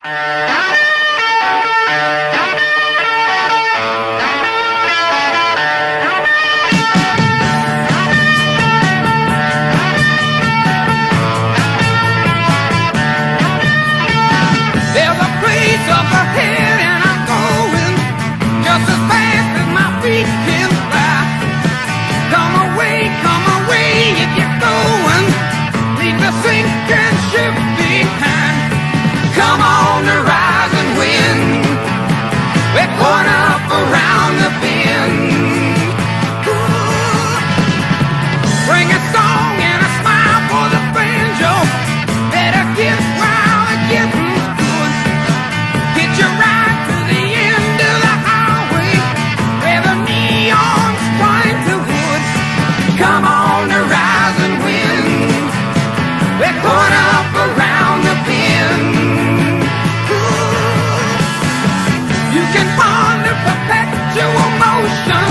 Ah! Don't